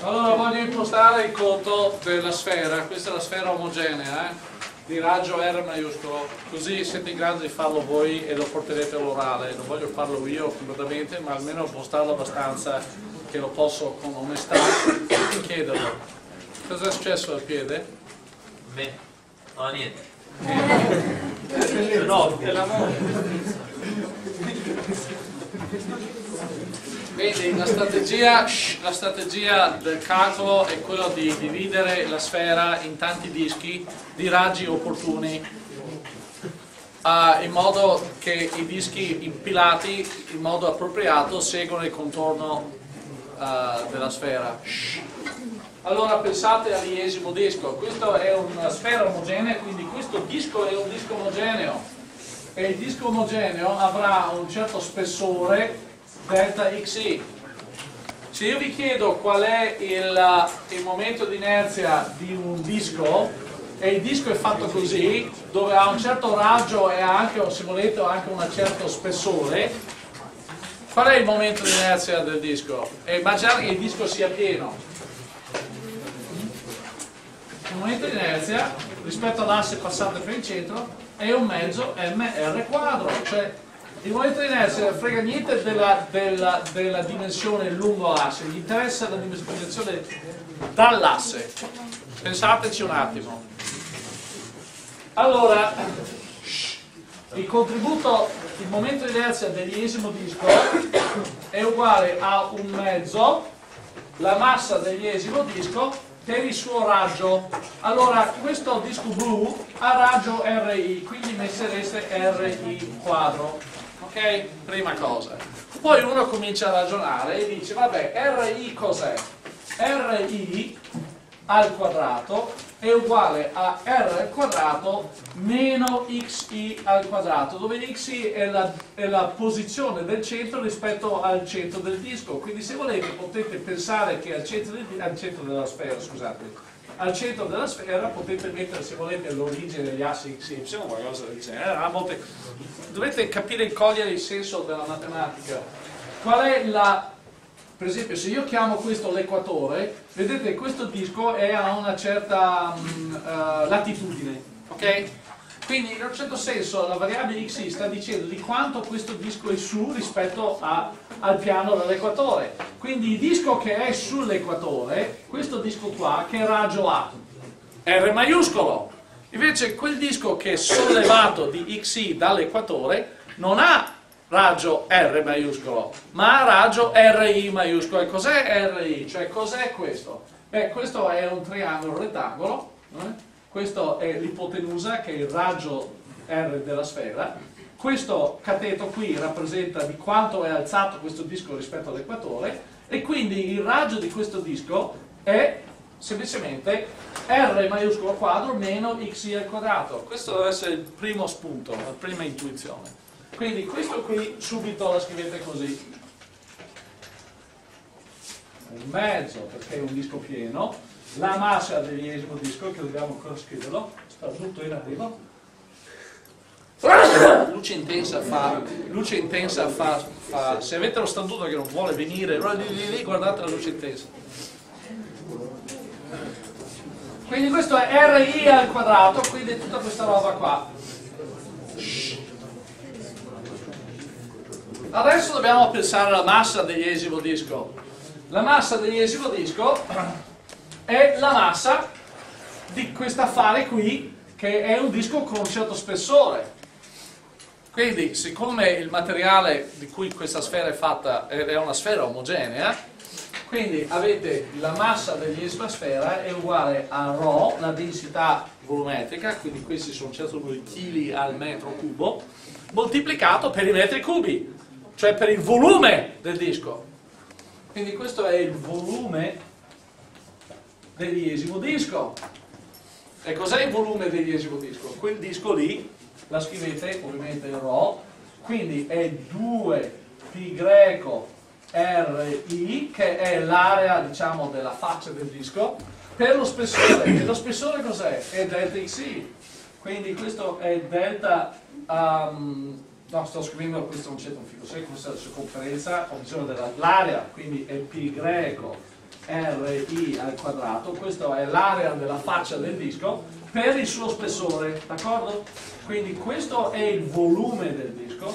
Allora voglio impostare il conto della sfera, questa è la sfera omogenea, eh? di raggio R maiuscolo, così siete in grado di farlo voi e lo porterete all'orale, non voglio farlo io completamente, ma almeno impostarlo abbastanza che lo posso con onestà chiederlo. Cosa è successo al piede? Beh, no niente. No, è l'amore. Quindi la strategia, la strategia, del calcolo è quella di dividere la sfera in tanti dischi di raggi opportuni uh, in modo che i dischi impilati in modo appropriato seguono il contorno uh, della sfera. Allora pensate all'iesimo disco, questo è una sfera omogenea, quindi questo disco è un disco omogeneo. E il disco omogeneo avrà un certo spessore delta xi. Se io vi chiedo qual è il, il momento di inerzia di un disco, e il disco è fatto così, dove ha un certo raggio e ha anche, se volete, anche un certo spessore, qual è il momento di inerzia del disco? E immaginate che il disco sia pieno. Il momento di inerzia rispetto all'asse passante per il centro è un mezzo mr quadro, cioè il momento di inerzia non frega niente della, della, della dimensione lungo l'asse, gli interessa la dimensione dall'asse. Pensateci un attimo. Allora, il contributo, il momento di inerzia dell'iesimo disco è uguale a un mezzo, la massa dell'iesimo disco per il suo raggio. Allora, questo disco blu ha raggio RI, quindi mettereste RI quadro Prima cosa. Poi uno comincia a ragionare e dice, vabbè, RI cos'è? RI al quadrato è uguale a R al quadrato meno XI al quadrato, dove XI è la, è la posizione del centro rispetto al centro del disco. Quindi se volete potete pensare che al centro, del, al centro della sfera, scusate, al centro della sfera potete mettere se volete l'origine degli assi x, y qualcosa del genere. Molte... Dovete capire e cogliere il senso della matematica. Qual è la... Per esempio, se io chiamo questo l'equatore, vedete questo disco è a una certa um, uh, latitudine, ok? Quindi in un certo senso la variabile xi sta dicendo di quanto questo disco è su rispetto a, al piano dell'equatore. Quindi il disco che è sull'equatore, questo disco qua, che raggio ha? R maiuscolo. Invece quel disco che è sollevato di xi dall'equatore non ha raggio R maiuscolo, ma ha raggio RI maiuscolo. E cos'è RI? Cioè cos'è questo? Beh, questo è un triangolo rettangolo. Eh? Questo è l'ipotenusa che è il raggio R della sfera. Questo cateto qui rappresenta di quanto è alzato questo disco rispetto all'equatore e quindi il raggio di questo disco è semplicemente R maiuscolo quadro meno xi al quadrato. Questo deve essere il primo spunto, la prima intuizione. Quindi questo qui subito la scrivete così. Un mezzo perché è un disco pieno la massa dell'iesimo disco, che dobbiamo ancora scriverlo, sta tutto in arrivo. Luce intensa fa, luce intensa fa, fa, se avete lo statuto che non vuole venire, guardate la luce intensa. Quindi questo è RI al quadrato, quindi tutta questa roba qua. Adesso dobbiamo pensare alla massa dell'iesimo disco. La massa dell'iesimo disco è la massa di questo affare qui che è un disco con un certo spessore. Quindi, siccome il materiale di cui questa sfera è fatta è una sfera omogenea, quindi avete la massa dell'esima sfera è uguale a ρ, la densità volumetrica, quindi questi sono certo di chili al metro cubo, moltiplicato per i metri cubi, cioè per il volume del disco. Quindi questo è il volume dell'iesimo disco. E cos'è il volume dell'iesimo disco? Quel disco lì, la scrivete ovviamente in RO, quindi è 2 pi greco RI, che è l'area diciamo della faccia del disco, per lo spessore. E lo spessore cos'è? È delta XI. Quindi questo è delta... Um, no, sto scrivendo questo non c'è un figo, sai questa è la circonferenza, ho bisogno dell'area, quindi è pi greco RI al quadrato, questa è l'area della faccia del disco, per il suo spessore, d'accordo? Quindi questo è il volume del disco,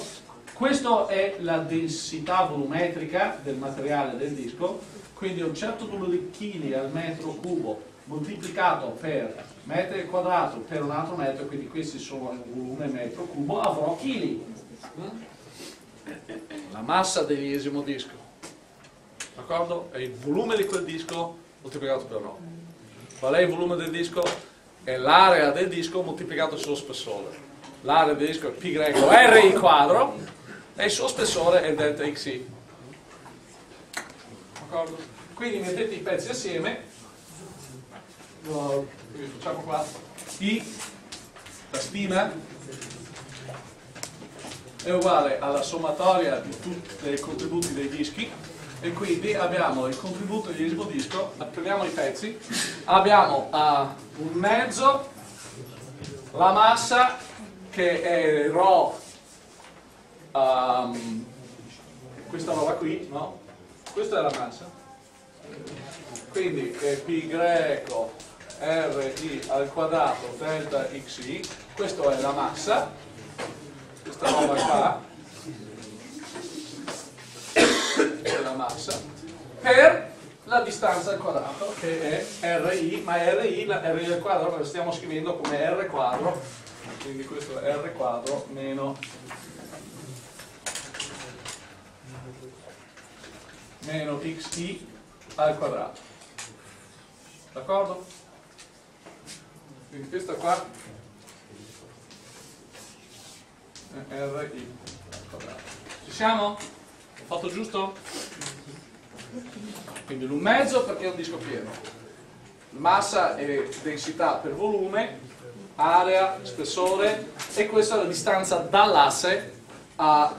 questa è la densità volumetrica del materiale del disco, quindi un certo numero di chili al metro cubo moltiplicato per metro quadrato per un altro metro, quindi questi sono il volume metro cubo, avrò chili. La massa dell'iesimo disco, d'accordo? È il volume di quel disco moltiplicato per ρ. Qual è il volume del disco? È l'area del disco moltiplicato sullo spessore. L'area del disco è π greco RI quadro e il suo spessore è delta XI. D'accordo? Quindi mettete i pezzi assieme facciamo qua I, la stima è uguale alla sommatoria di tutti i contributi dei dischi e quindi abbiamo il contributo dell'esimo disco, prendiamo i pezzi, abbiamo uh, un mezzo, la massa che è ρ, um, questa roba qui, no? Questa è la massa, quindi è pi greco RI al quadrato delta XI, questa è la massa, questa roba qua, è massa, per la distanza al quadrato che è RI, ma RI, la RI al quadrato la stiamo scrivendo come R quadro, quindi questo è R quadro meno meno xi al quadrato. D'accordo? quindi questa qua è RI ci siamo? ho fatto giusto? Quindi l'un mezzo perché è un disco pieno massa e densità per volume area, spessore e questa è la distanza dall'asse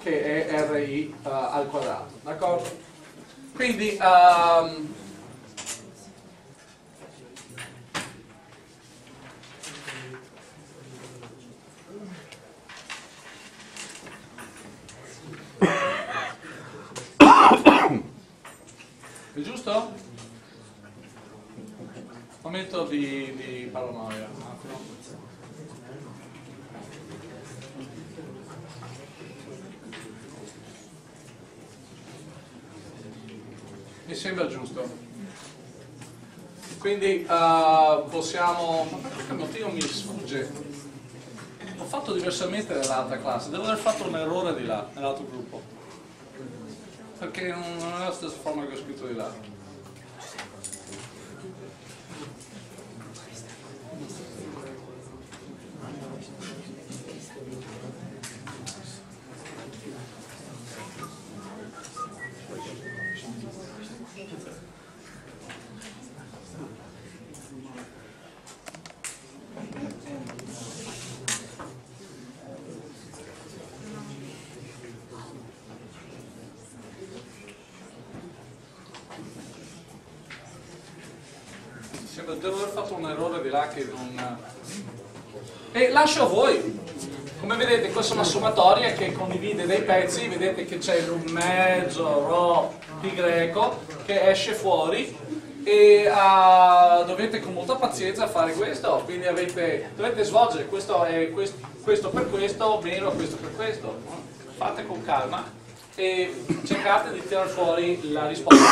che è RI uh, al quadrato d'accordo? quindi um, È giusto? Momento di, di paranoia. Mi sembra giusto. Quindi uh, possiamo... Ma per qualche motivo mi sfugge. Ho fatto diversamente nell'altra classe, devo aver fatto un errore di là, nell'altro gruppo perché non è la stessa forma che ho scritto di là. Devo aver fatto un errore di là che non... E lascio a voi. Come vedete questa è una sommatoria che condivide dei pezzi, vedete che c'è un mezzo Rho pi greco che esce fuori e uh, dovete con molta pazienza fare questo, quindi avete, dovete svolgere questo, è questo, questo per questo, meno questo per questo. Fate con calma e cercate di tirare fuori la risposta.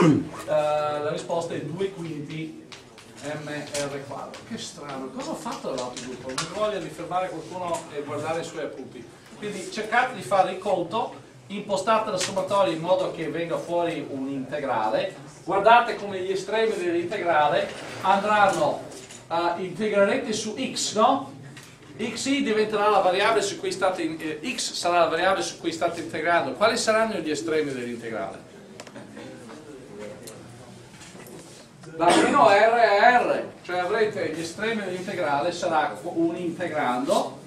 Uh, la risposta è 2 quinti MR quadro. Che strano, cosa ho fatto dall'altro gruppo? Non ho voglia di fermare qualcuno e guardare i suoi appunti. Quindi cercate di fare il conto, impostate la sommatoria in modo che venga fuori un integrale, guardate come gli estremi dell'integrale andranno, uh, integrerete su x, no? xi diventerà la variabile su cui state, eh, x sarà la variabile su cui state integrando. Quali saranno gli estremi dell'integrale? Da meno r a r, cioè avrete gli estremi dell'integrale, sarà un integrando,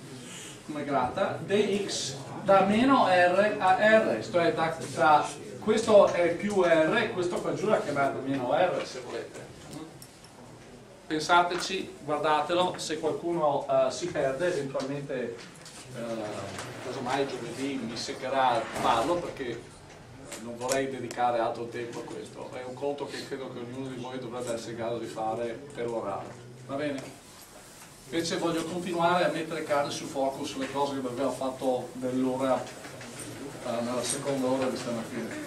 come grata, dx da meno r a r, cioè da, da, questo è più r questo qua giù è chiamato meno r se volete. Pensateci, guardatelo, se qualcuno uh, si perde eventualmente uh, casomai giovedì mi seccherà farlo perché non vorrei dedicare altro tempo a questo, è un conto che credo che ognuno di voi dovrebbe essere in grado di fare per l'orario, va bene? Invece voglio continuare a mettere carne sul fuoco sulle cose che abbiamo fatto nell'ora, eh, nella seconda ora di stamattina.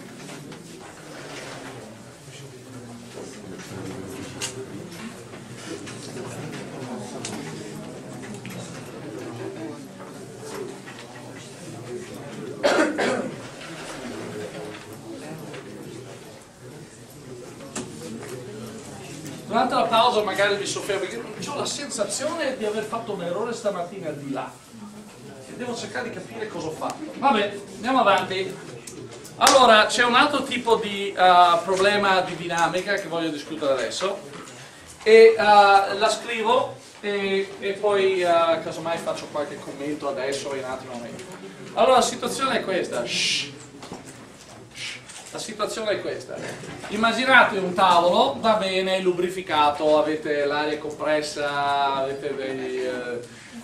Pausa magari vi soffermo, perché ho la sensazione di aver fatto un errore stamattina di là. E devo cercare di capire cosa ho fatto. Vabbè, andiamo avanti. Allora, c'è un altro tipo di uh, problema di dinamica che voglio discutere adesso. E uh, la scrivo e, e poi uh, casomai faccio qualche commento adesso in altri momenti. Allora, la situazione è questa. Shh. La situazione è questa. Immaginate un tavolo, va bene, lubrificato, avete l'aria compressa, avete dei, eh,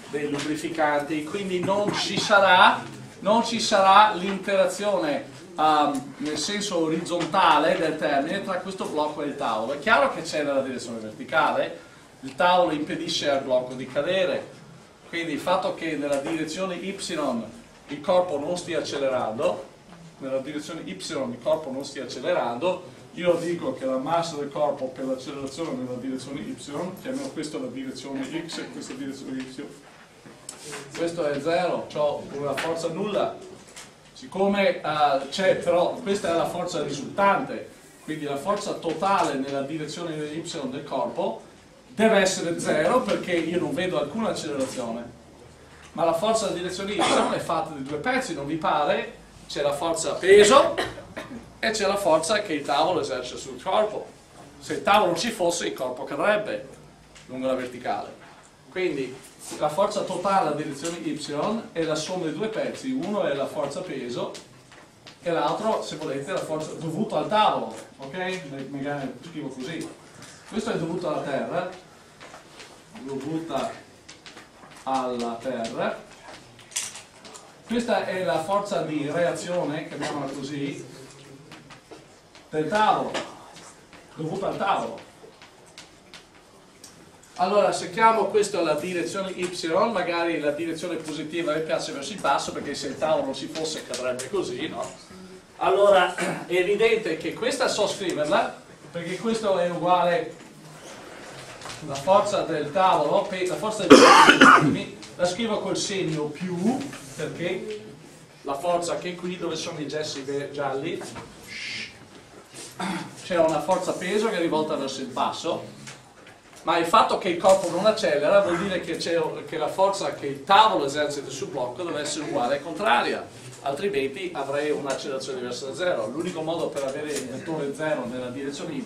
dei, lubrificanti, quindi non ci sarà, sarà l'interazione um, nel senso orizzontale del termine tra questo blocco e il tavolo. È chiaro che c'è nella direzione verticale, il tavolo impedisce al blocco di cadere, quindi il fatto che nella direzione y il corpo non stia accelerando nella direzione y il corpo non stia accelerando, io dico che la massa del corpo per l'accelerazione nella direzione y, chiamiamo questa la direzione x e questa direzione y, questo è 0, ho una forza nulla, siccome uh, c'è però, questa è la forza risultante, quindi la forza totale nella direzione y del corpo deve essere 0 perché io non vedo alcuna accelerazione, ma la forza della direzione y è fatta di due pezzi, non vi pare? C'è la forza peso e c'è la forza che il tavolo esercita sul corpo. Se il tavolo non ci fosse, il corpo cadrebbe lungo la verticale. Quindi la forza totale a direzione y è la somma dei due pezzi, uno è la forza peso e l'altro, se volete, è la forza dovuta al tavolo. Ok? Magari scrivo così. Questo è dovuto alla terra, dovuta alla terra questa è la forza di reazione, chiamiamola così, del tavolo, dovuta al tavolo. Allora, se chiamo questa la direzione y, magari la direzione positiva mi piace verso il basso, perché se il tavolo non ci fosse cadrebbe così, no? Allora, è evidente che questa so scriverla, perché questo è uguale alla forza del tavolo, la forza del tavolo, la scrivo col segno più, perché la forza che qui dove sono i gessi gialli. C'è una forza peso che è rivolta verso il basso ma il fatto che il corpo non accelera vuol dire che, che la forza che il tavolo esercita sul blocco deve essere uguale e contraria altrimenti avrei un'accelerazione diversa da zero. L'unico modo per avere il vettore zero nella direzione y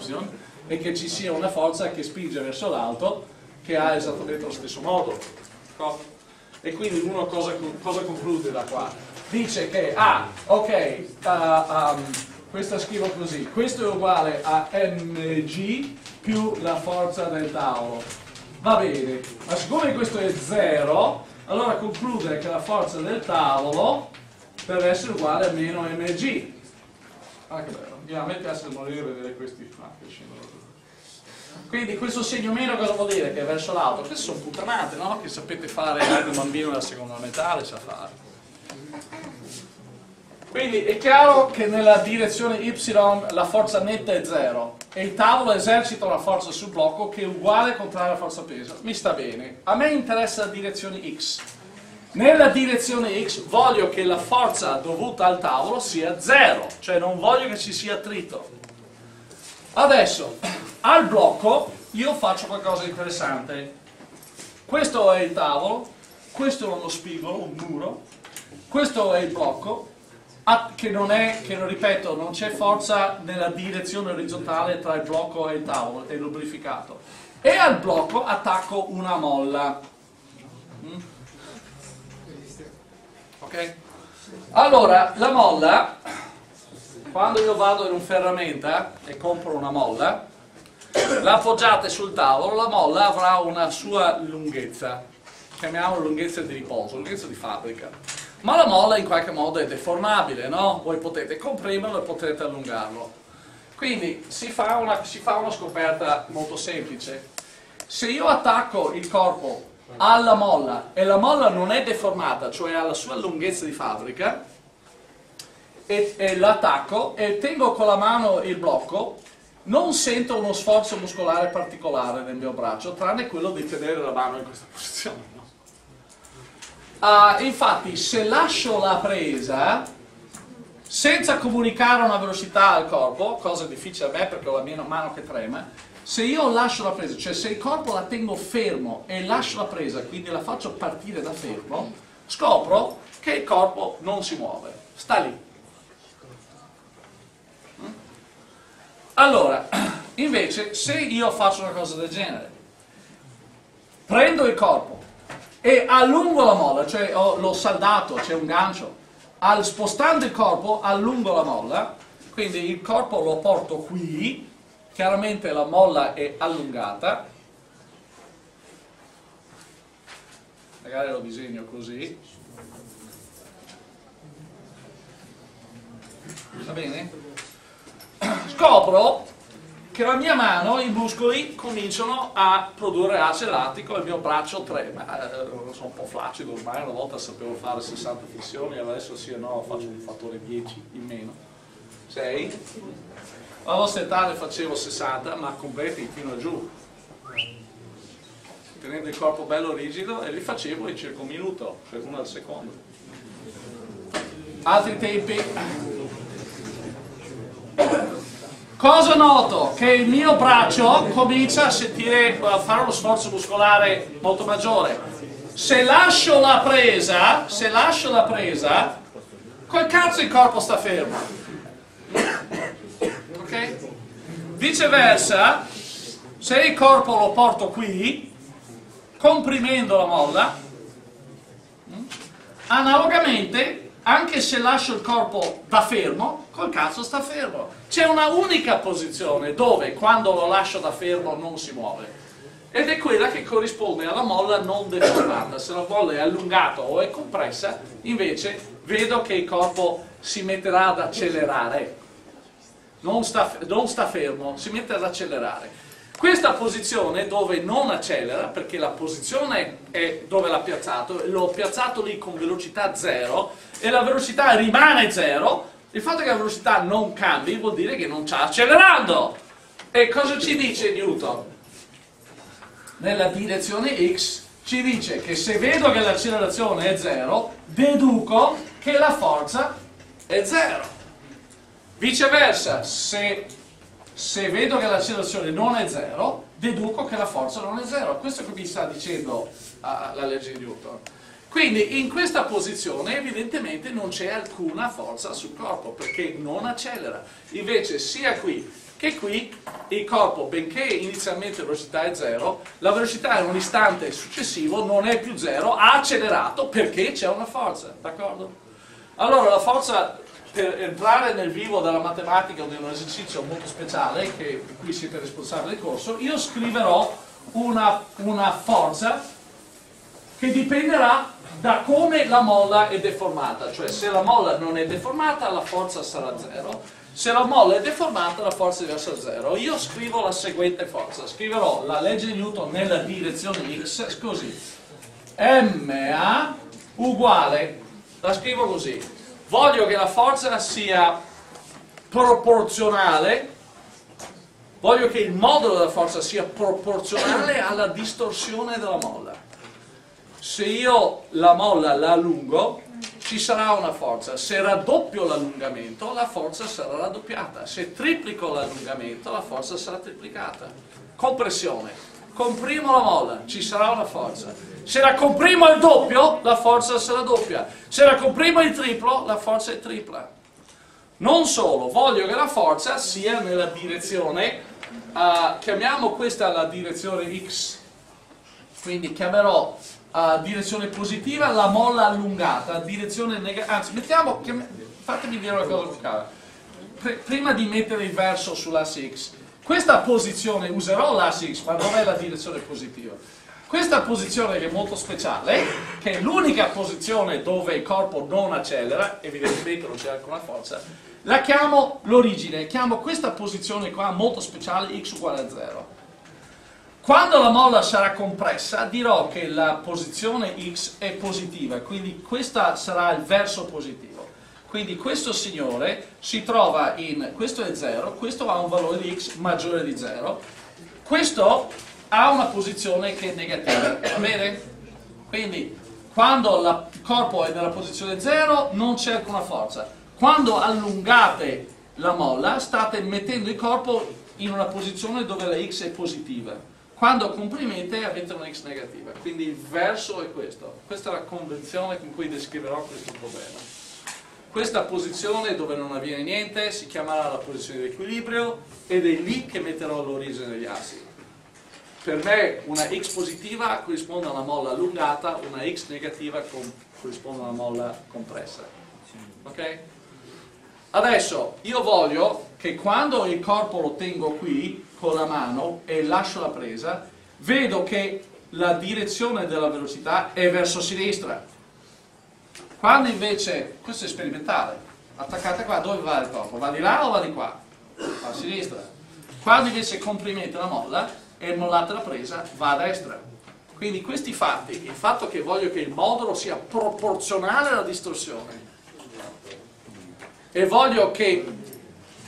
è che ci sia una forza che spinge verso l'alto che ha esattamente lo stesso modo e quindi uno cosa, cosa conclude da qua? Dice che, ah, ok, uh, um, questa scrivo così, questo è uguale a mg più la forza del tavolo. Va bene, ma siccome questo è 0, allora conclude che la forza del tavolo deve essere uguale a meno mg. Ah, che bello. Yeah, a me piace morire vedere questi ah, che scendono quindi questo segno meno cosa vuol dire? Che è verso l'alto. Queste sono puttanate, no? Che sapete fare anche un bambino della seconda metà le sa fare. Quindi è chiaro che nella direzione Y la forza netta è 0 e il tavolo esercita una forza sul blocco che è uguale contraria alla forza peso. Mi sta bene. A me interessa la direzione X. Nella direzione X voglio che la forza dovuta al tavolo sia 0, cioè non voglio che ci sia attrito. Adesso, al blocco io faccio qualcosa di interessante. Questo è il tavolo, questo è uno spigolo, un muro, questo è il blocco, che non è, che non ripeto, non c'è forza nella direzione orizzontale tra il blocco e il tavolo, è lubrificato. E al blocco attacco una molla. Mm? Ok? Allora, la molla, quando io vado in un ferramenta e compro una molla, la appoggiate sul tavolo, la molla avrà una sua lunghezza, chiamiamola lunghezza di riposo, lunghezza di fabbrica. ma la molla in qualche modo è deformabile, no? Voi potete comprimerlo e potrete allungarlo. Quindi si fa, una, si fa una scoperta molto semplice. Se io attacco il corpo alla molla e la molla non è deformata, cioè ha la sua lunghezza di fabbrica, e, e l'attacco e tengo con la mano il blocco, non sento uno sforzo muscolare particolare nel mio braccio, tranne quello di tenere la mano in questa posizione. Uh, infatti, se lascio la presa senza comunicare una velocità al corpo, cosa difficile a me perché ho la mia mano che trema, se io lascio la presa, cioè se il corpo la tengo fermo e lascio la presa, quindi la faccio partire da fermo, scopro che il corpo non si muove, sta lì. Allora, invece, se io faccio una cosa del genere, prendo il corpo e allungo la molla, cioè l'ho saldato, c'è un gancio, al, spostando il corpo allungo la molla, quindi il corpo lo porto qui, chiaramente la molla è allungata, magari lo disegno così, va bene? scopro che la mia mano, i muscoli cominciano a produrre acido lattico e il mio braccio trema. Eh, sono un po' flaccido ormai, una volta sapevo fare 60 flessioni, adesso sì o no faccio un fattore 10 in meno. 6. Alla vostra età ne facevo 60, ma completi fino a giù. Tenendo il corpo bello rigido e li facevo in circa un minuto, cioè uno al secondo. Altri tempi Cosa noto? Che il mio braccio comincia a sentire, a fare uno sforzo muscolare molto maggiore. Se lascio la presa, se lascio la presa, col cazzo il corpo sta fermo. Ok? Viceversa, se il corpo lo porto qui, comprimendo la molla, analogamente anche se lascio il corpo da fermo, col cazzo sta fermo. C'è una unica posizione dove quando lo lascio da fermo non si muove. Ed è quella che corrisponde alla molla non deformata. Se la molla è allungata o è compressa, invece vedo che il corpo si metterà ad accelerare. Non sta, non sta fermo, si mette ad accelerare. Questa posizione dove non accelera, perché la posizione è dove l'ha piazzato, l'ho piazzato lì con velocità zero e la velocità rimane zero, il fatto che la velocità non cambi vuol dire che non sta accelerando. E cosa ci dice Newton? Nella direzione x ci dice che se vedo che l'accelerazione è zero, deduco che la forza è zero. Viceversa, se se vedo che l'accelerazione non è zero, deduco che la forza non è zero. Questo è che mi sta dicendo uh, la legge di Newton. Quindi in questa posizione evidentemente non c'è alcuna forza sul corpo perché non accelera. Invece sia qui che qui il corpo, benché inizialmente la velocità è zero, la velocità in un istante successivo non è più zero, ha accelerato perché c'è una forza, d'accordo? Allora la forza per entrare nel vivo della matematica o di un esercizio molto speciale, che, di cui siete responsabili del corso, io scriverò una, una forza che dipenderà da come la molla è deformata, cioè se la molla non è deformata la forza sarà zero, se la molla è deformata la forza deve essere zero. Io scrivo la seguente forza, scriverò la legge di Newton nella direzione x così, ma uguale, la scrivo così, voglio che la forza sia proporzionale, voglio che il modulo della forza sia proporzionale alla distorsione della molla. Se io la molla la allungo, ci sarà una forza. Se raddoppio l'allungamento, la forza sarà raddoppiata. Se triplico l'allungamento, la forza sarà triplicata. Compressione. Comprimo la molla, ci sarà una forza se la comprimo il doppio, la forza sarà doppia. Se la comprimo il triplo, la forza è tripla. Non solo, voglio che la forza sia nella direzione, uh, chiamiamo questa la direzione x, quindi chiamerò uh, direzione positiva la molla allungata, direzione negativa, anzi mettiamo, fatemi dire una cosa più cara, prima di mettere il verso sull'asse x, questa posizione userò l'asse x, ma dov'è la direzione positiva? Questa posizione che è molto speciale, che è l'unica posizione dove il corpo non accelera, evidentemente non c'è alcuna forza, la chiamo l'origine, chiamo questa posizione qua molto speciale x uguale a 0. Quando la molla sarà compressa dirò che la posizione x è positiva, quindi questo sarà il verso positivo. Quindi questo signore si trova in, questo è 0, questo ha un valore di x maggiore di 0, questo ha una posizione che è negativa, va bene? Quindi quando il corpo è nella posizione 0 non c'è alcuna forza, quando allungate la molla state mettendo il corpo in una posizione dove la x è positiva quando comprimete avete una x negativa, quindi il verso è questo. Questa è la convenzione con cui descriverò questo problema. Questa posizione dove non avviene niente si chiamerà la posizione di equilibrio ed è lì che metterò l'origine degli assi. Per me una x positiva corrisponde a una molla allungata, una x negativa corrisponde a una molla compressa. Ok? Adesso io voglio che quando il corpo lo tengo qui, con la mano e lascio la presa, vedo che la direzione della velocità è verso sinistra. Quando invece, questo è sperimentale, attaccate qua, dove va il corpo? Va di là o va di qua? Va a sinistra. Quando invece comprimete la molla e mollate la presa, va a destra. Quindi questi fatti, il fatto che voglio che il modulo sia proporzionale alla distorsione e voglio che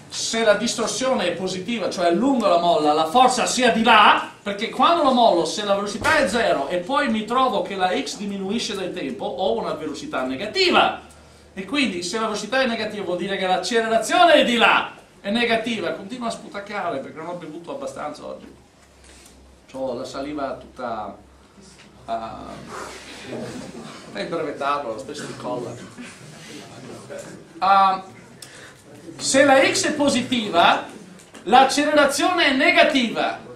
se la distorsione è positiva, cioè allungo la molla, la forza sia di là, perché quando la mollo, se la velocità è zero e poi mi trovo che la x diminuisce nel tempo, ho una velocità negativa. E quindi se la velocità è negativa vuol dire che l'accelerazione è di là, è negativa, continua a sputacchiare perché non ho bevuto abbastanza oggi. Ho la saliva tutta... Uh, è brevettato, spesso mi colla. Uh, se la x è positiva, l'accelerazione è negativa.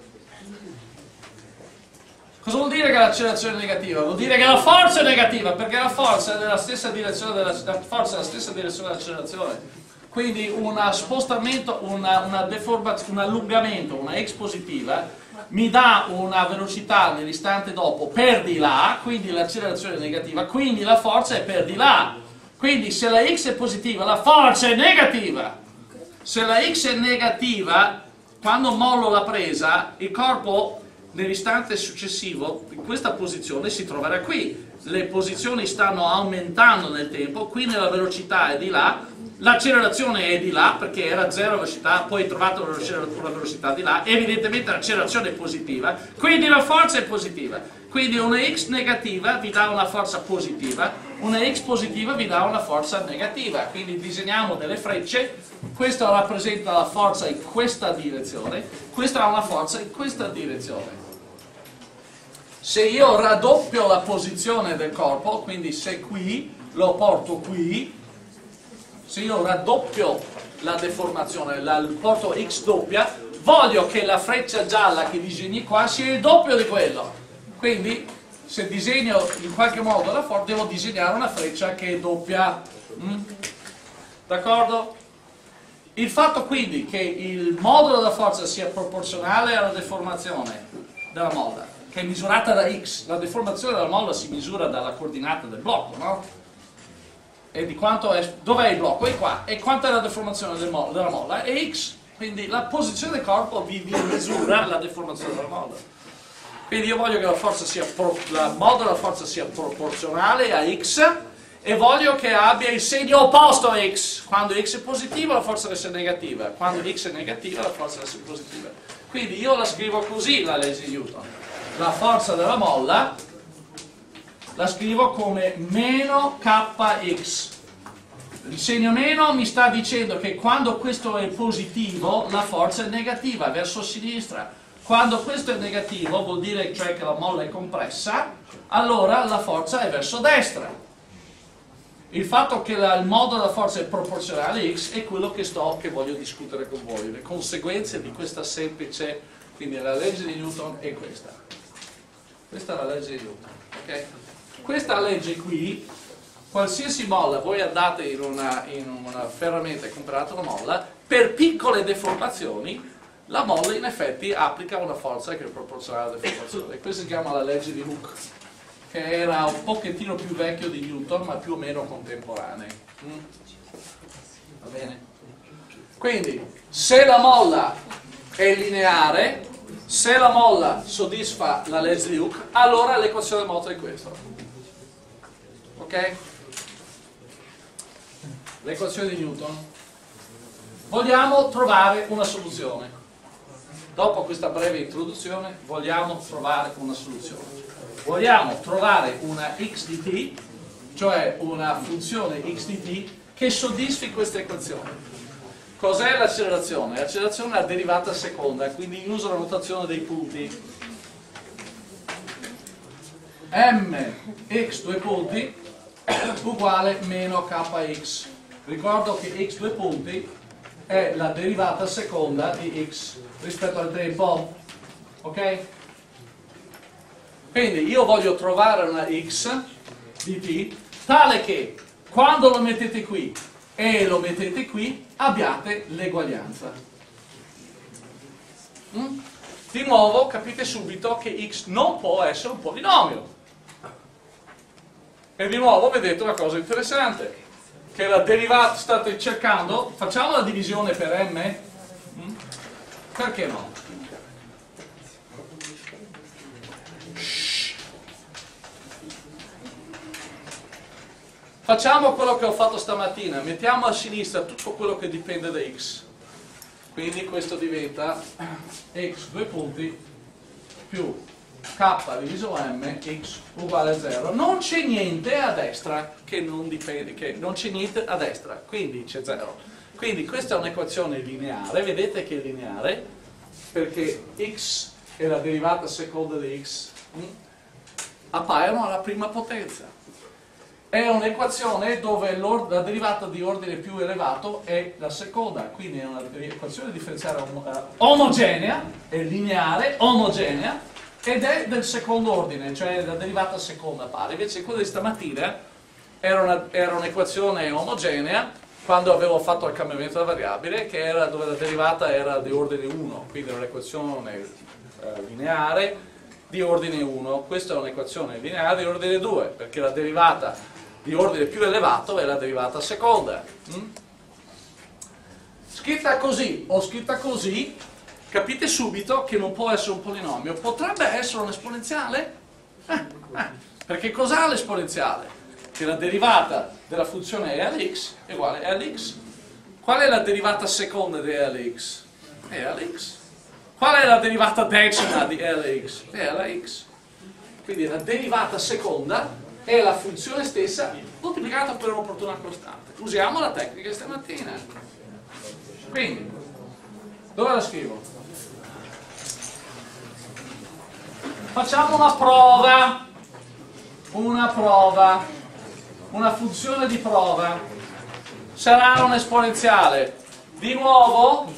Cosa vuol dire che l'accelerazione è negativa? Vuol dire che la forza è negativa, perché la forza è nella stessa direzione dell'accelerazione. Quindi un spostamento, una, una un allungamento, una x positiva, mi dà una velocità nell'istante dopo per di là, quindi l'accelerazione è negativa, quindi la forza è per di là. Quindi se la x è positiva, la forza è negativa. Se la x è negativa, quando mollo la presa, il corpo nell'istante successivo, questa posizione, si troverà qui. Le posizioni stanno aumentando nel tempo, quindi la velocità è di là, l'accelerazione è di là perché era zero velocità, poi trovate una velocità di là, evidentemente l'accelerazione è positiva, quindi la forza è positiva. Quindi una x negativa vi dà una forza positiva, una x positiva vi dà una forza negativa. Quindi disegniamo delle frecce, questa rappresenta la forza in questa direzione, questa ha una forza in questa direzione. Se io raddoppio la posizione del corpo, quindi se qui lo porto qui, se io raddoppio la deformazione, la porto x doppia, voglio che la freccia gialla che disegni qua sia il doppio di quello. Quindi se disegno in qualche modo la forza devo disegnare una freccia che è doppia. Mm? D'accordo? Il fatto quindi che il modulo della forza sia proporzionale alla deformazione della molla, che è misurata da x, la deformazione della molla si misura dalla coordinata del blocco, no? E di quanto è, dov'è il blocco? È qua. E quanto è la deformazione del mo della molla? È x. Quindi la posizione del corpo vi, misura la deformazione della molla. Quindi io voglio che la, forza sia pro, la modo della forza sia proporzionale a x e voglio che abbia il segno opposto a x. Quando x è positivo la forza deve essere negativa, quando x è negativa la forza deve essere positiva. Quindi io la scrivo così la legge di Newton. La forza della molla la scrivo come meno kx. Il segno meno mi sta dicendo che quando questo è positivo la forza è negativa, verso sinistra quando questo è negativo, vuol dire cioè che la molla è compressa, allora la forza è verso destra. Il fatto che la, il modo della forza è proporzionale a x è quello che, sto, che voglio discutere con voi. Le conseguenze di questa semplice, quindi la legge di Newton è questa. Questa è la legge di Newton. Okay? Questa legge qui, qualsiasi molla, voi andate in una, in una ferramenta e comprate una molla, per piccole deformazioni la molla in effetti applica una forza che è proporzionale alla deformazione. Questa si chiama la legge di Hooke, che era un pochettino più vecchio di Newton, ma più o meno contemporaneo. Mm? Va bene? Quindi, se la molla è lineare, se la molla soddisfa la legge di Hooke, allora l'equazione del moto è questa. Ok? L'equazione di Newton. Vogliamo trovare una soluzione. Dopo questa breve introduzione vogliamo trovare una soluzione. Vogliamo trovare una x di t, cioè una funzione x di t, che soddisfi questa equazione. Cos'è l'accelerazione? L'accelerazione è la derivata seconda, quindi uso la notazione dei punti. m x due punti uguale meno kx. Ricordo che x due punti è la derivata seconda di x rispetto al tempo. Ok? Quindi io voglio trovare una x di t tale che quando lo mettete qui e lo mettete qui abbiate l'eguaglianza. Mm? Di nuovo capite subito che x non può essere un polinomio. E di nuovo vedete una cosa interessante, che la derivata, state cercando, facciamo la divisione per m? Mm? Perché no? Facciamo quello che ho fatto stamattina, mettiamo a sinistra tutto quello che dipende da x. Quindi questo diventa x due punti più k diviso m x uguale a 0. Non c'è niente a destra che non dipende, che non c'è niente a destra, quindi c'è 0. Quindi questa è un'equazione lineare, vedete che è lineare, perché x e la derivata seconda di x mh, hm, appaiono alla prima potenza è un'equazione dove la derivata di ordine più elevato è la seconda, quindi è un'equazione differenziale uh, omogenea, è lineare, omogenea, ed è del secondo ordine, cioè la derivata seconda pari. Invece quella di stamattina era un'equazione omogenea quando avevo fatto il cambiamento della variabile, che era dove la derivata era di ordine 1, quindi era un'equazione uh, lineare di ordine 1. Questa è un'equazione lineare di ordine 2, perché la derivata di ordine più elevato è la derivata seconda. Mm? Scritta così o scritta così, capite subito che non può essere un polinomio. Potrebbe essere un esponenziale? Eh, eh. Perché cos'ha l'esponenziale? Che la derivata della funzione e all'x è uguale a all'x. Qual è la derivata seconda di e all'x? E all'x. Qual è la derivata decima di e all'x? E alla x. Quindi la derivata seconda è la funzione stessa moltiplicata per un'opportuna costante. Usiamo la tecnica di stamattina. Quindi, dove la scrivo? Facciamo una prova, una prova, una funzione di prova. Sarà un esponenziale. Di nuovo,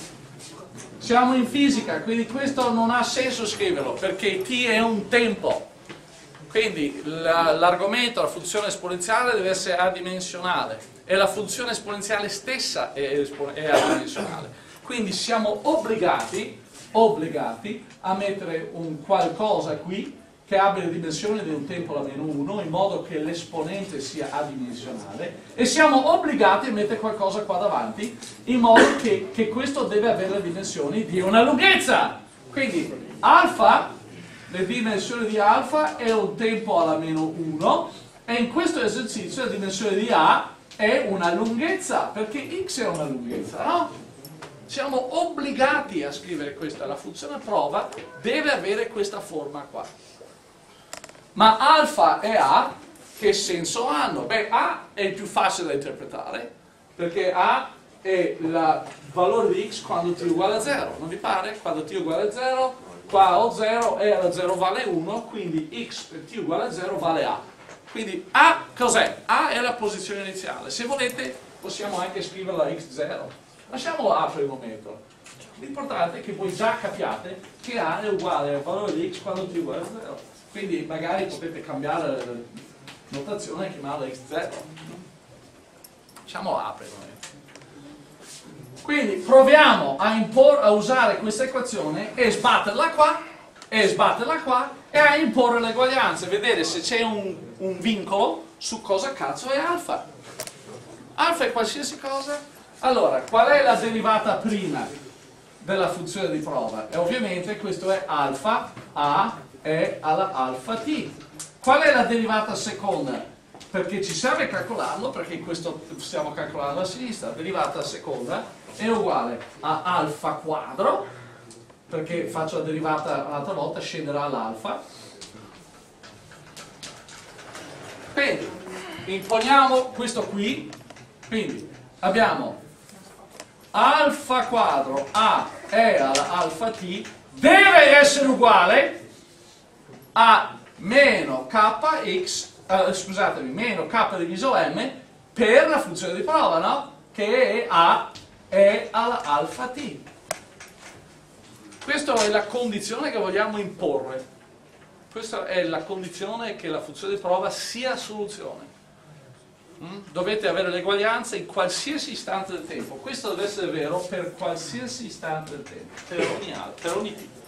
siamo in fisica, quindi questo non ha senso scriverlo, perché t è un tempo. Quindi l'argomento, la funzione esponenziale deve essere adimensionale e la funzione esponenziale stessa è, è adimensionale. Quindi siamo obbligati, obbligati a mettere un qualcosa qui che abbia le dimensioni di un tempo la meno 1 in modo che l'esponente sia adimensionale e siamo obbligati a mettere qualcosa qua davanti in modo che, che questo deve avere le dimensioni di una lunghezza. Quindi alfa le dimensioni di alfa è un tempo alla meno 1 e in questo esercizio la dimensione di A è una lunghezza, perché x è una lunghezza, no? Siamo obbligati a scrivere questa, la funzione prova deve avere questa forma qua. Ma alfa e A che senso hanno? Beh, A è il più facile da interpretare, perché A è il valore di x quando t è uguale a 0, non vi pare? Quando t è uguale a 0 qua ho 0 e alla 0 vale 1, quindi x per t uguale a 0 vale a. Quindi a cos'è? A è la posizione iniziale. Se volete possiamo anche scriverla x0. Lasciamolo a per il momento. L'importante è che voi già capiate che a è uguale al valore di x quando t uguale a 0. Quindi magari potete cambiare notazione e chiamarla x0. Lasciamo a per il momento. Quindi proviamo a, impor- a usare questa equazione e sbatterla qua e sbatterla qua e a imporre l'eguaglianza, vedere se c'è un, un vincolo su cosa cazzo è alfa. Alfa è qualsiasi cosa. Allora, qual è la derivata prima della funzione di prova? E ovviamente questo è alfa a è alla alfa t. Qual è la derivata seconda? Perché ci serve calcolarlo, perché questo stiamo calcolando a sinistra. Derivata seconda è uguale a alfa quadro, perché faccio la derivata un'altra volta, scenderà all'alfa. Quindi, imponiamo questo qui, quindi abbiamo alfa quadro a è alla alfa t deve essere uguale a meno kx, eh, scusatemi, meno k diviso m per la funzione di prova, no? Che è a è alla alfa t. Questa è la condizione che vogliamo imporre. Questa è la condizione che la funzione di prova sia soluzione. Mm? Dovete avere l'eguaglianza in qualsiasi istante del tempo. Questo deve essere vero per qualsiasi istante del tempo, per ogni, per ogni tipo.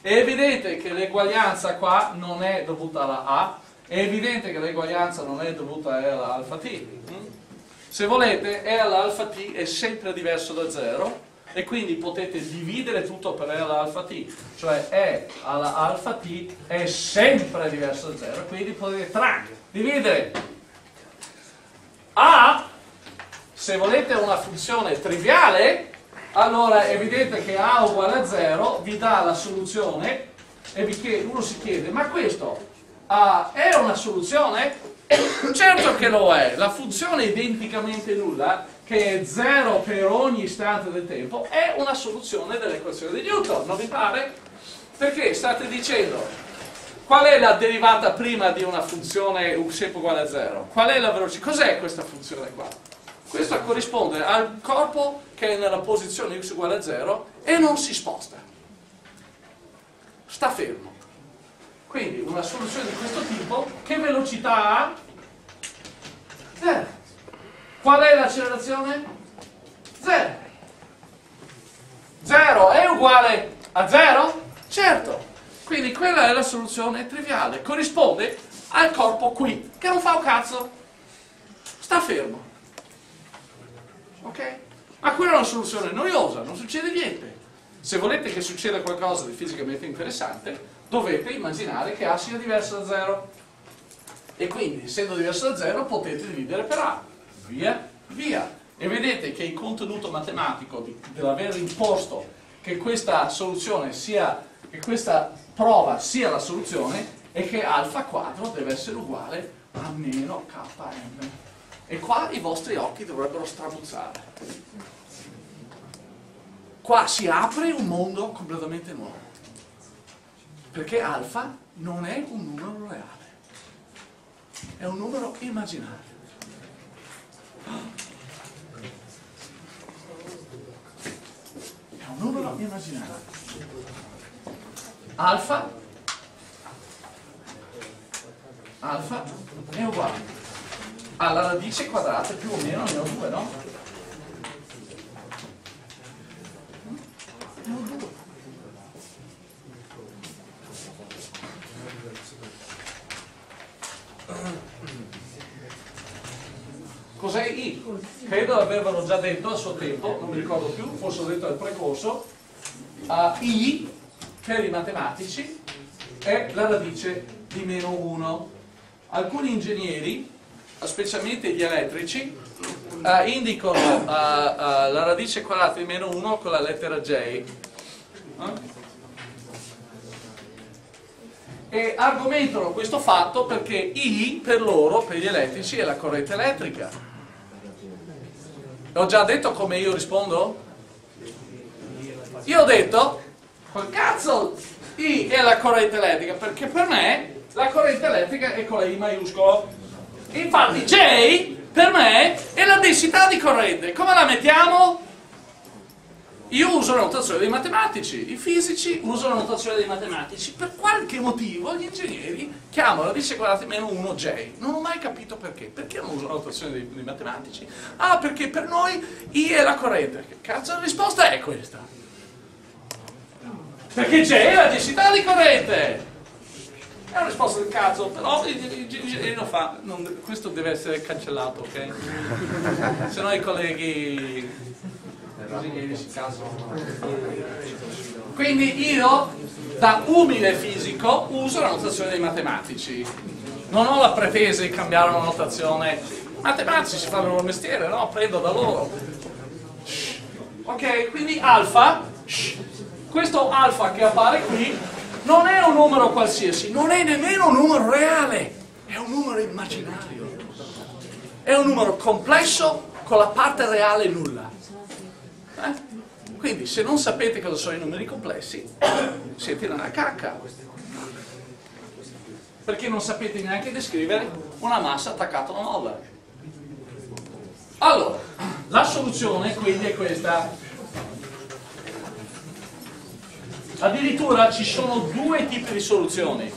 È evidente che l'eguaglianza qua non è dovuta alla A, è evidente che l'eguaglianza non è dovuta all'alfa t. Mm? Se volete, E all'alfa t è sempre diverso da 0 e quindi potete dividere tutto per E all'alfa t, cioè E all'alfa t è sempre diverso da 0, quindi potete tra, dividere A, se volete una funzione triviale, allora è evidente che A uguale a 0 vi dà la soluzione e uno si chiede, ma questo uh, è una soluzione? Certo che lo è, la funzione identicamente nulla, che è 0 per ogni istante del tempo, è una soluzione dell'equazione di Newton, non vi pare? Perché state dicendo, qual è la derivata prima di una funzione u sempre uguale a 0? Qual è la velocità? Cos'è questa funzione qua? Questa corrisponde al corpo che è nella posizione x uguale a 0 e non si sposta. Sta fermo. Quindi una soluzione di questo tipo, che velocità ha? 0. Qual è l'accelerazione? 0. 0 è uguale a 0? Certo. Quindi quella è la soluzione triviale. Corrisponde al corpo qui, che non fa un cazzo. Sta fermo. Ok? Ma quella è una soluzione noiosa, non succede niente. Se volete che succeda qualcosa di fisicamente interessante, dovete immaginare che A sia diverso da 0. E quindi, essendo diverso da 0, potete dividere per A. Via, via. E vedete che il contenuto matematico dell'aver imposto che questa soluzione sia, che questa prova sia la soluzione, è che alfa quadro deve essere uguale a meno km. E qua i vostri occhi dovrebbero strabuzzare. Qua si apre un mondo completamente nuovo. Perché alfa non è un numero reale, è un numero immaginario. È un numero immaginario. Alfa, alfa è uguale alla radice quadrata più o meno ho due, no? Ne ho due. Cos'è I? Credo l'avevano già detto a suo tempo, non mi ricordo più, forse ho detto al precorso. Uh, I, per i matematici, è la radice di meno 1. Alcuni ingegneri specialmente gli elettrici, uh, indicano uh, uh, la radice quadrata di meno 1 con la lettera J. E argomentano questo fatto perché I per loro, per gli elettrici, è la corrente elettrica. Ho già detto come io rispondo? Io ho detto, col cazzo, I è la corrente elettrica, perché per me la corrente elettrica è con la I maiuscolo. Infatti J per me è la densità di corrente. Come la mettiamo? Io uso la notazione dei matematici, i fisici usano la notazione dei matematici, per qualche motivo gli ingegneri chiamano la radice quadrata meno 1 J, non ho mai capito perché, perché non usano la notazione dei, dei matematici? Ah, perché per noi I è la corrente, che cazzo la risposta è questa? Perché J è la densità di corrente! È una risposta del cazzo, però l'ingegnere lo fa, non, questo deve essere cancellato, ok? Se no i colleghi quindi io, da umile fisico, uso la notazione dei matematici. Non ho la pretesa di cambiare una notazione. Matematici si fanno il loro mestiere, no? Prendo da loro. Ok, quindi alfa, questo alfa che appare qui, non è un numero qualsiasi, non è nemmeno un numero reale, è un numero immaginario. È un numero complesso con la parte reale nulla. Quindi se non sapete cosa sono i numeri complessi, siete una cacca. Perché non sapete neanche descrivere una massa attaccata a una molla. Allora, la soluzione quindi è questa. Addirittura ci sono due tipi di soluzioni.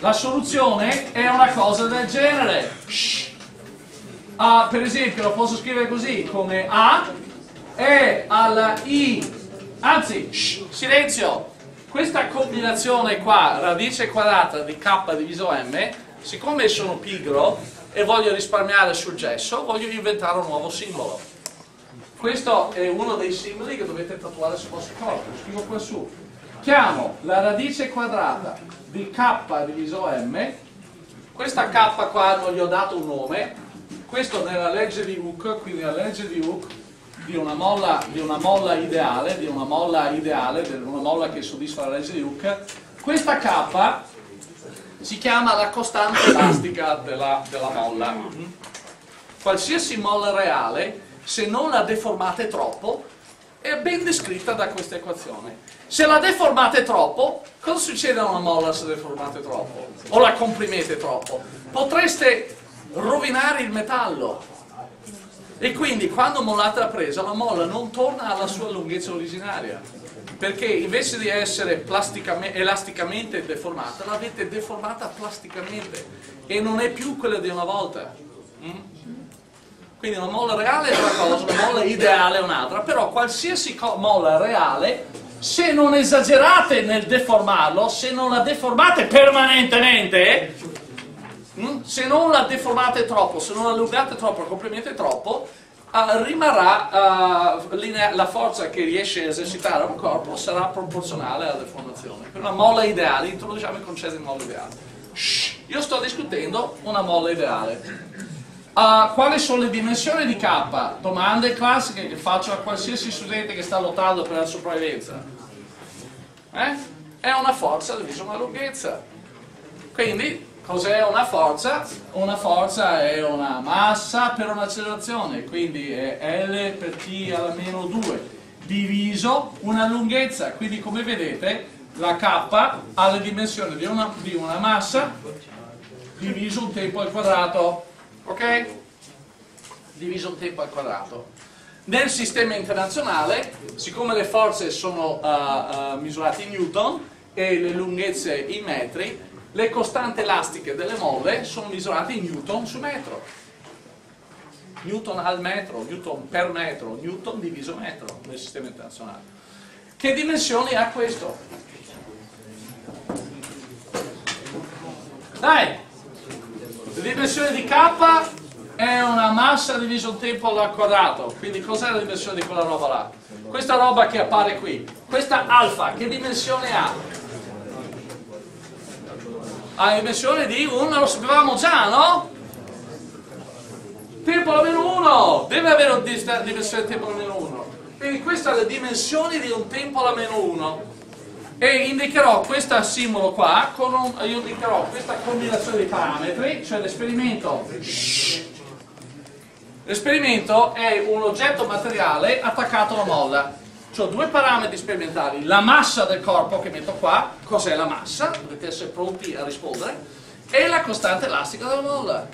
La soluzione è una cosa del genere. Uh, per esempio lo posso scrivere così come A è alla I anzi shh, silenzio. Questa combinazione qua radice quadrata di K diviso M siccome sono pigro e voglio risparmiare sul gesso voglio inventare un nuovo simbolo. Questo è uno dei simboli che dovete tatuare sul vostro corpo. Lo scrivo qua su. Chiamo la radice quadrata di K diviso M. Questa K qua non gli ho dato un nome questo nella legge di Hooke, quindi la legge di Hooke di una molla, di una molla ideale, di una molla ideale, di una molla che soddisfa la legge di Hooke, questa K si chiama la costante elastica della, della molla. Qualsiasi molla reale, se non la deformate troppo, è ben descritta da questa equazione. Se la deformate troppo, cosa succede a una molla se deformate troppo? O la comprimete troppo? Potreste rovinare il metallo. E quindi quando mollate la presa, la molla non torna alla sua lunghezza originaria, perché invece di essere elasticamente deformata, l'avete deformata plasticamente e non è più quella di una volta. Mm? Quindi una molla reale è una cosa, una molla ideale è un'altra, però qualsiasi molla reale, se non esagerate nel deformarlo, se non la deformate permanentemente, Mm? se non la deformate troppo, se non la allungate troppo, la comprimete troppo, uh, rimarrà uh, linea, la forza che riesce a esercitare un corpo sarà proporzionale alla deformazione. Per una molla ideale, introduciamo il concetto di molla ideale. Shh, io sto discutendo una molla ideale. Uh, quali sono le dimensioni di K? Domande classiche che faccio a qualsiasi studente che sta lottando per la sopravvivenza. Eh? È una forza diviso una lunghezza. Quindi Cos'è una forza? Una forza è una massa per un'accelerazione, quindi è L per T alla meno 2 diviso una lunghezza, quindi come vedete la K ha le dimensioni di una, di una massa diviso un tempo al quadrato, ok? Diviso un tempo al quadrato. Nel sistema internazionale, siccome le forze sono uh, uh, misurate in Newton e le lunghezze in metri, le costanti elastiche delle molle sono misurate in newton su metro. Newton al metro, newton per metro, newton diviso metro nel sistema internazionale. Che dimensioni ha questo? Dai! La dimensione di K è una massa diviso un tempo al quadrato, quindi cos'è la dimensione di quella roba là? Questa roba che appare qui, questa alfa, che dimensione ha? Ha dimensione di 1, lo sapevamo già, no? Tempo alla meno 1, deve avere una dimensione di tempo alla meno 1. Quindi questa è la dimensione di un tempo alla meno 1. E indicherò questo simbolo qua, con un, io indicherò questa combinazione di parametri, cioè l'esperimento. L'esperimento è un oggetto materiale attaccato alla molla ho due parametri sperimentali, la massa del corpo che metto qua, cos'è la massa, dovete essere pronti a rispondere, e la costante elastica della molla.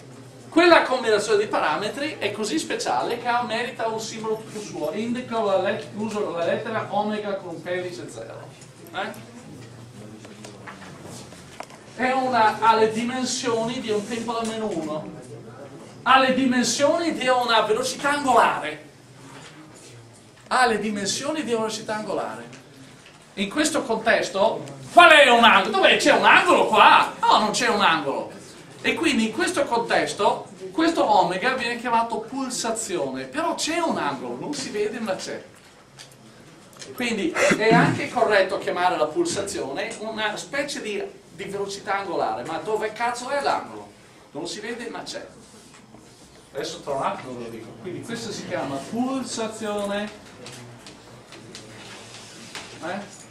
Quella combinazione di parametri è così speciale che merita un simbolo tutto suo. Indico la let- la lettera omega con un pedice 0. Eh? È una, ha le dimensioni di un tempo da meno 1. Ha le dimensioni di una velocità angolare. Ha le dimensioni di una velocità angolare. In questo contesto, qual è un angolo? Dove c'è un angolo qua? No, non c'è un angolo. E quindi in questo contesto, questo omega viene chiamato pulsazione, però c'è un angolo, non si vede ma c'è. Quindi è anche corretto chiamare la pulsazione una specie di, di velocità angolare, ma dove cazzo è l'angolo? Non si vede ma c'è. Adesso tra un attimo lo dico. Quindi questo si chiama pulsazione. Eh?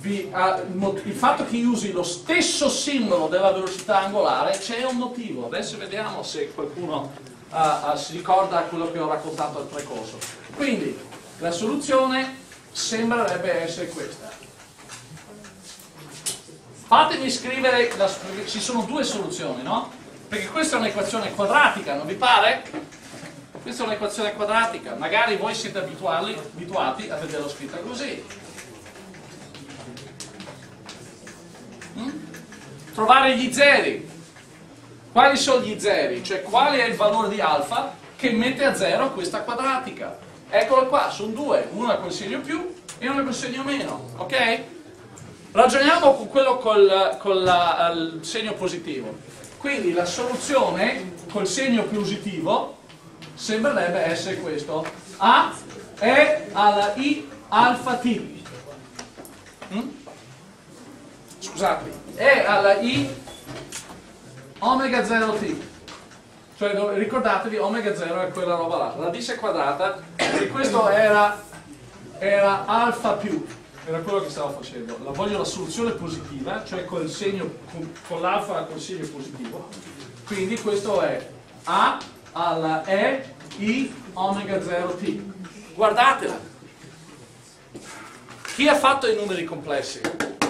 vi, ah, il fatto che usi lo stesso simbolo della velocità angolare c'è un motivo. Adesso vediamo se qualcuno ah, ah, si ricorda quello che ho raccontato al precorso. Quindi la soluzione sembrerebbe essere questa. Fatemi scrivere, la, ci sono due soluzioni, no? Perché questa è un'equazione quadratica, non vi pare? Questa è un'equazione quadratica, magari voi siete abituati, abituati a vederla scritta così trovare gli zeri. Quali sono gli zeri? Cioè qual è il valore di alfa che mette a zero questa quadratica? Eccolo qua, sono due, una col segno più e una col segno meno, ok? Ragioniamo con quello col, col la, segno positivo. Quindi la soluzione col segno positivo sembrerebbe essere questo. A è alla I alfa T. Mm? Scusate, è alla i omega 0t. Cioè ricordatevi omega 0 è quella roba là, radice quadrata e questo era, era alfa più, era quello che stavo facendo. La voglio la soluzione positiva, cioè col segno, con, l'alfa col segno positivo. Quindi questo è A alla E I omega 0t. Guardatela! Chi ha fatto i numeri complessi?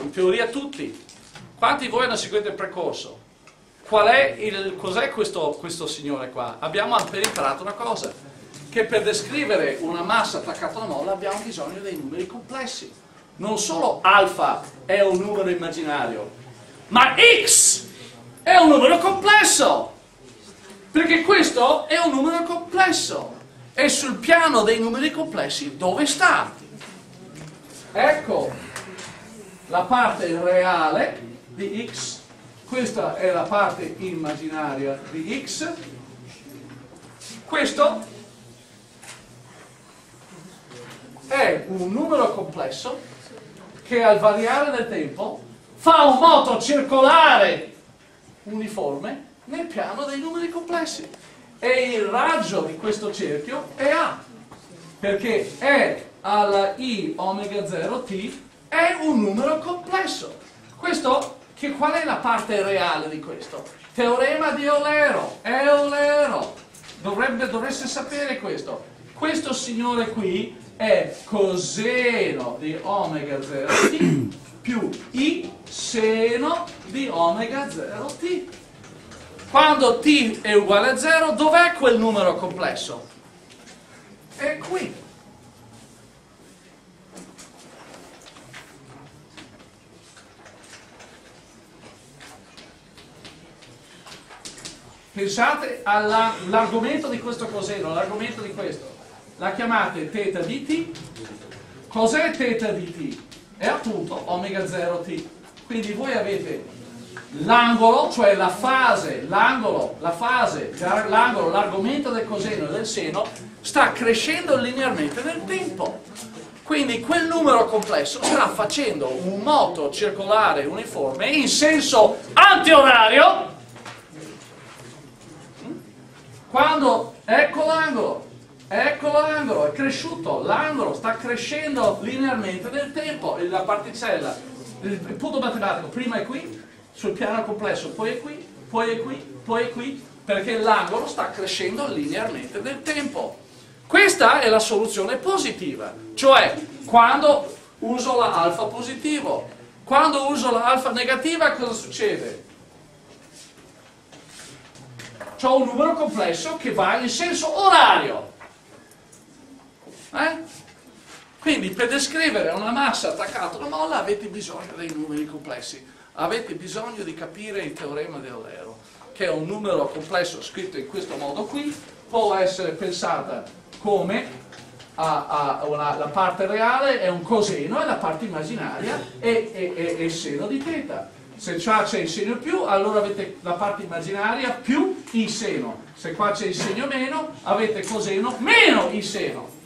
In teoria tutti. Quanti di voi hanno seguito il percorso? Qual è il, cos'è questo, questo signore qua? Abbiamo appena imparato una cosa, che per descrivere una massa attaccata a una molla abbiamo bisogno dei numeri complessi. Non solo alfa è un numero immaginario, ma x è un numero complesso. Perché questo è un numero complesso. E sul piano dei numeri complessi dove sta? Ecco la parte reale di x, questa è la parte immaginaria di x, questo è un numero complesso che al variare del tempo fa un moto circolare uniforme nel piano dei numeri complessi e il raggio di questo cerchio è A perché E alla I omega 0 t è un numero complesso questo che qual è la parte reale di questo? Teorema di Eulero, Eulero, dovrebbe, dovreste sapere questo. Questo signore qui è coseno di omega 0t più i seno di omega 0t. Quando t è uguale a 0, dov'è quel numero complesso? È qui. Pensate all'argomento di questo coseno, l'argomento di questo. La chiamate θ di t. Cos'è θ di t? È appunto omega 0 t. Quindi voi avete l'angolo, cioè la fase, l'angolo, la fase, l'angolo, l'argomento del coseno e del seno sta crescendo linearmente nel tempo. Quindi quel numero complesso sta facendo un moto circolare uniforme in senso antiorario quando, ecco l'angolo, ecco l'angolo, è cresciuto, l'angolo sta crescendo linearmente nel tempo, la particella, il punto matematico prima è qui, sul piano complesso, poi è qui, poi è qui, poi è qui, perché l'angolo sta crescendo linearmente nel tempo. Questa è la soluzione positiva, cioè quando uso la alfa positivo, quando uso la alfa negativa cosa succede? ho un numero complesso che va in senso orario. Eh? Quindi per descrivere una massa attaccata a una molla avete bisogno dei numeri complessi, avete bisogno di capire il teorema di Eulero, che è un numero complesso scritto in questo modo qui, può essere pensata come a, a una, la parte reale è un coseno e la parte immaginaria è, è, è, è il seno di teta. Se qua c'è il segno più, allora avete la parte immaginaria più il seno. Se qua c'è il segno meno, avete coseno meno il seno.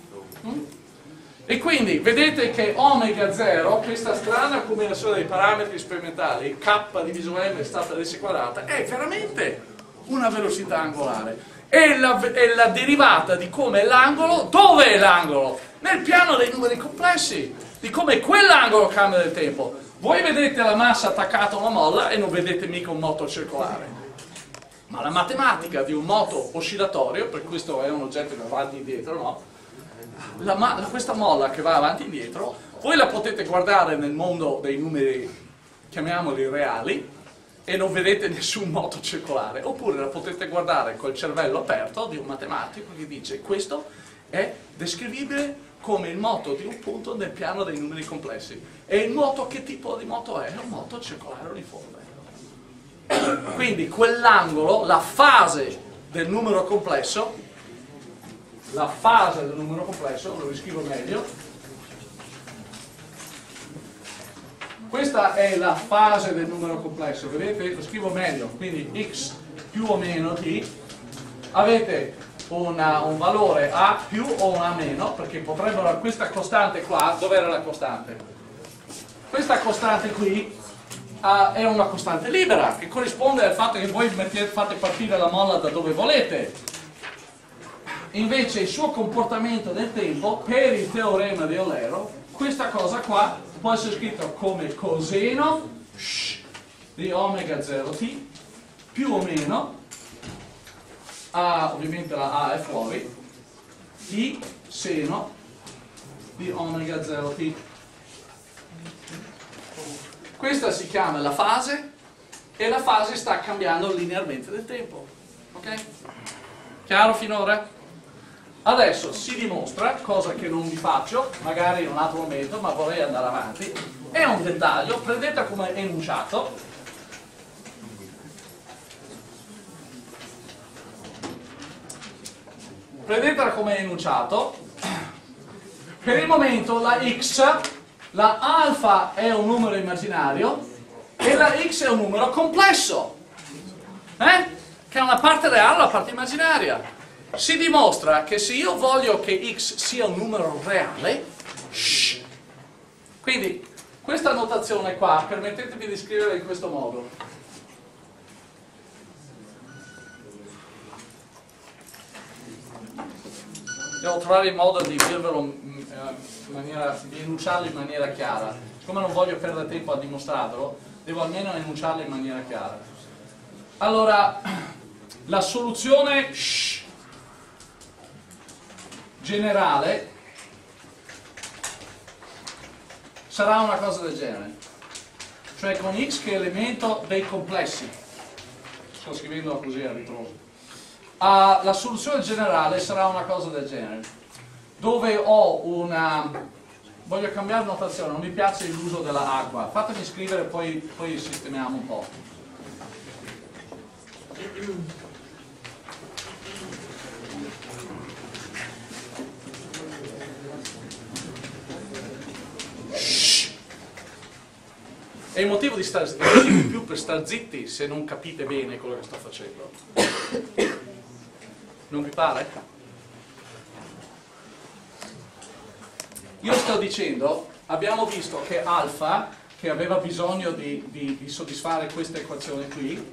E quindi vedete che omega 0, questa strana combinazione dei parametri sperimentali, k diviso m è stata s quadrata, è veramente una velocità angolare. È la, è la derivata di come è l'angolo, dove è l'angolo? Nel piano dei numeri complessi, di come quell'angolo cambia nel tempo. Voi vedete la massa attaccata a una molla e non vedete mica un moto circolare. Ma la matematica di un moto oscillatorio, per questo è un oggetto che va avanti e indietro, no? La, questa molla che va avanti e indietro, voi la potete guardare nel mondo dei numeri, chiamiamoli reali, e non vedete nessun moto circolare, oppure la potete guardare col cervello aperto di un matematico che dice questo è descrivibile come il moto di un punto nel piano dei numeri complessi. E il moto che tipo di moto è? È un moto circolare uniforme. Quindi quell'angolo, la fase del numero complesso, la fase del numero complesso, lo riscrivo meglio, questa è la fase del numero complesso, vedete? Lo scrivo meglio, quindi x più o meno t, avete una, un valore a più o a meno, perché potrebbero, questa costante qua, dov'era la costante? Questa costante qui uh, è una costante libera, che corrisponde al fatto che voi mettete, fate partire la molla da dove volete, invece il suo comportamento nel tempo, per il teorema di Eulero, questa cosa qua può essere scritto come coseno di omega 0t più o meno, A, ovviamente la A è fuori, di seno di omega 0t. Questa si chiama la fase e la fase sta cambiando linearmente nel tempo. Ok? Chiaro finora? Adesso si dimostra, cosa che non vi faccio, magari in un altro momento, ma vorrei andare avanti, è un dettaglio, prendete come enunciato, prendetela come enunciato, per il momento la x, la alfa è un numero immaginario e la x è un numero complesso, eh? che ha una parte reale e una parte immaginaria si dimostra che se io voglio che x sia un numero reale, shh, quindi questa notazione qua, permettetemi di scriverla in questo modo. Devo trovare il modo di dirvelo mm, eh, in maniera, di enunciarlo in maniera chiara. Siccome non voglio perdere tempo a dimostrarlo, devo almeno enunciarlo in maniera chiara. Allora, la soluzione shh, generale sarà una cosa del genere. Cioè con x che è elemento dei complessi. Sto scrivendo così a ritroso. Uh, la soluzione generale sarà una cosa del genere. Dove ho una voglio cambiare notazione non mi piace l'uso della acqua fatemi scrivere poi, poi sistemiamo un po' È il motivo di stare zitti, di più per star zitti se non capite bene quello che sto facendo. Non vi pare? Io sto dicendo, abbiamo visto che alfa, che aveva bisogno di, di, di soddisfare questa equazione qui,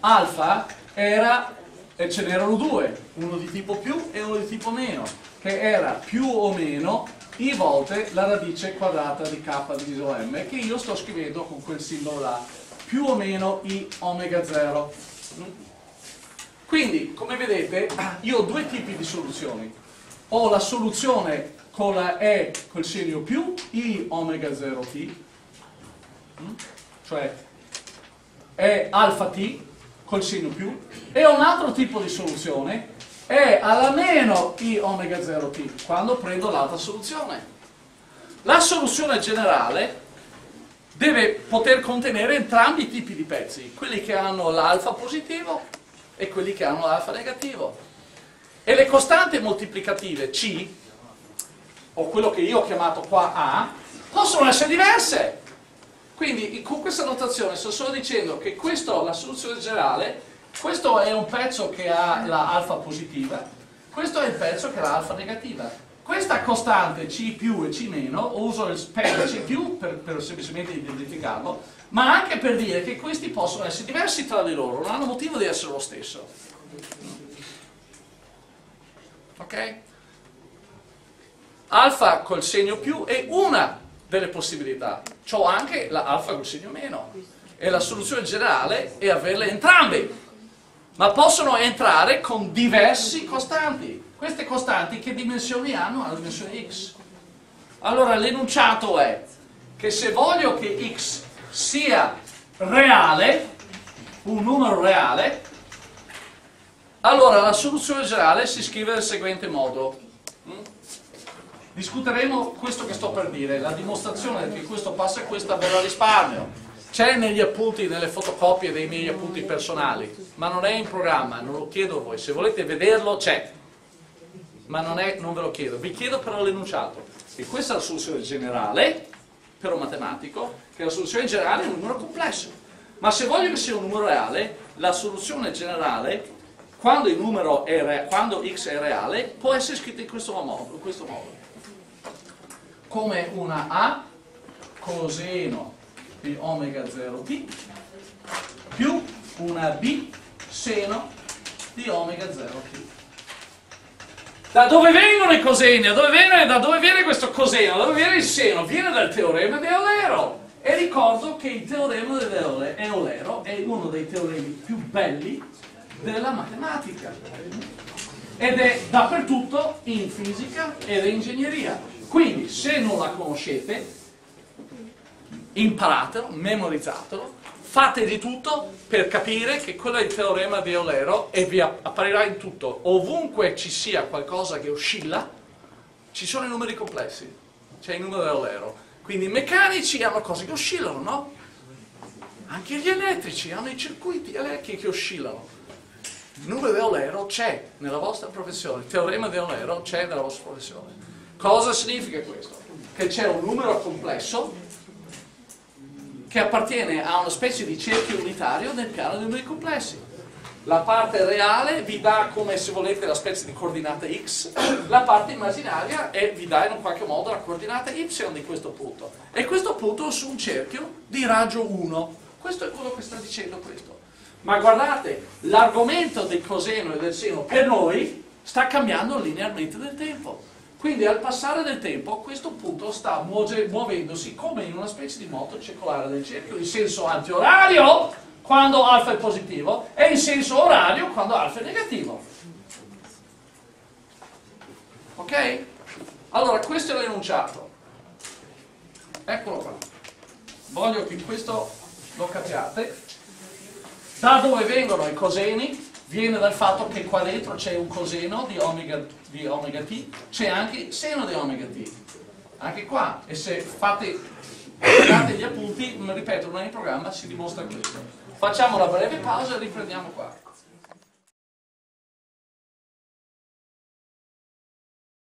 alfa era, e ce n'erano due, uno di tipo più e uno di tipo meno, che era più o meno i volte la radice quadrata di k diviso m che io sto scrivendo con quel simbolo là più o meno i omega 0 quindi come vedete io ho due tipi di soluzioni. Ho la soluzione con la E col segno più i omega 0 t cioè E alfa t col segno più e un altro tipo di soluzione è alla meno i omega 0t quando prendo l'altra soluzione. La soluzione generale deve poter contenere entrambi i tipi di pezzi, quelli che hanno l'alfa positivo e quelli che hanno l'alfa negativo. E le costanti moltiplicative C, o quello che io ho chiamato qua A, possono essere diverse. Quindi con questa notazione sto solo dicendo che questa la soluzione generale, questo è un pezzo che ha la alfa positiva, questo è il pezzo che ha l'alfa negativa. Questa costante C più e C meno, uso il specchio C più per, per semplicemente identificarlo, ma anche per dire che questi possono essere diversi tra di loro, non hanno motivo di essere lo stesso. Ok? Alfa col segno più è una delle possibilità. Ho anche la alfa col segno meno. E la soluzione generale è averle entrambe. Ma possono entrare con diversi costanti. Queste costanti che dimensioni hanno? Hanno dimensione x. Allora l'enunciato è che se voglio che x sia reale, un numero reale, allora la soluzione generale si scrive nel seguente modo. Discuteremo questo che sto per dire, la dimostrazione che questo passa e questo ve la risparmio. C'è negli appunti, nelle fotocopie dei miei appunti personali, ma non è in programma, non lo chiedo a voi. Se volete vederlo c'è, ma non, è, non ve lo chiedo. Vi chiedo però l'enunciato. E questa è la soluzione generale, per un matematico, che la soluzione generale è un numero complesso. Ma se voglio che sia un numero reale, la soluzione generale, quando, è, quando x è reale, può essere scritta in questo modo. In questo modo come una A coseno di omega 0t più una B seno di omega 0t. Da dove vengono i coseni? Da dove viene, da dove viene questo coseno? Da dove viene il seno? Viene dal teorema di Eulero. E ricordo che il teorema di Eulero è uno dei teoremi più belli della matematica. Ed è dappertutto in fisica ed in ingegneria. Quindi se non la conoscete, imparatelo, memorizzatelo, fate di tutto per capire che quello è il teorema di Eulero e vi apparirà in tutto. Ovunque ci sia qualcosa che oscilla, ci sono i numeri complessi, c'è il numero di Eulero. Quindi i meccanici hanno cose che oscillano, no? Anche gli elettrici hanno i circuiti elettrici che oscillano. Il numero di Eulero c'è nella vostra professione, il teorema di Eulero c'è nella vostra professione. Cosa significa questo? Che c'è un numero complesso che appartiene a una specie di cerchio unitario nel piano dei numeri complessi. La parte reale vi dà come se volete la specie di coordinata x, la parte immaginaria è, vi dà in un qualche modo la coordinata y di questo punto. E questo punto su un cerchio di raggio 1. Questo è quello che sta dicendo questo. Ma guardate, l'argomento del coseno e del seno per noi sta cambiando linearmente nel tempo. Quindi al passare del tempo questo punto sta muovendosi come in una specie di moto circolare del cerchio in senso antiorario quando alfa è positivo e in senso orario quando alfa è negativo. Ok? Allora questo è l'enunciato. Eccolo qua. Voglio che questo lo capiate. Da dove vengono i coseni? Viene dal fatto che qua dentro c'è un coseno di omega di omega t, c'è anche seno di omega t. Anche qua, e se fate, fate gli appunti, ripeto, è in programma, si dimostra questo. Facciamo una breve pausa e riprendiamo qua.